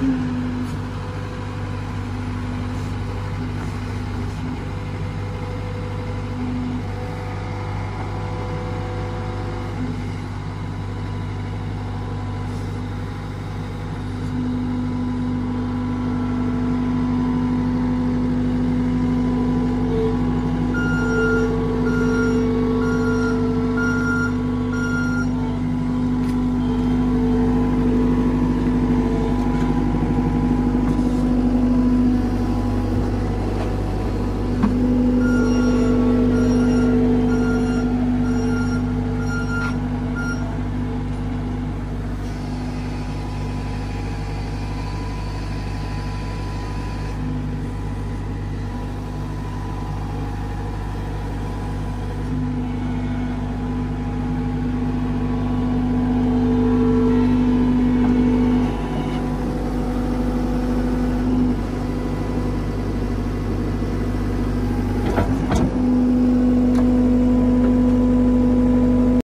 Mm.